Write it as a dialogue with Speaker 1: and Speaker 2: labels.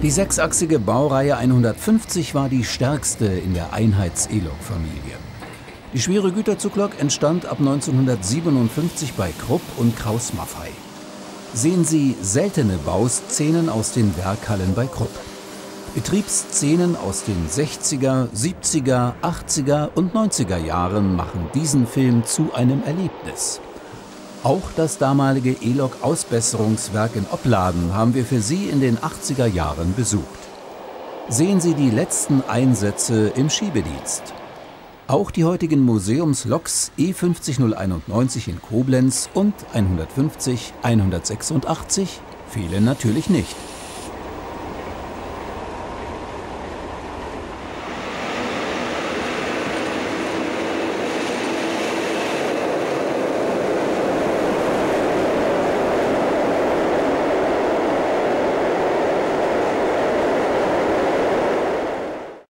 Speaker 1: Die sechsachsige Baureihe 150 war die stärkste in der Einheits-Elok-Familie. Die schwere Güterzuglok entstand ab 1957 bei Krupp und Kraus-Maffei. Sehen Sie seltene Bauszenen aus den Werkhallen bei Krupp. Betriebsszenen aus den 60er, 70er, 80er und 90er Jahren machen diesen Film zu einem Erlebnis. Auch das damalige ELOC-Ausbesserungswerk in Opladen haben wir für Sie in den 80er Jahren besucht. Sehen Sie die letzten Einsätze im Schiebedienst. Auch die heutigen Museumsloks E50091 in Koblenz und 150 186 fehlen natürlich nicht.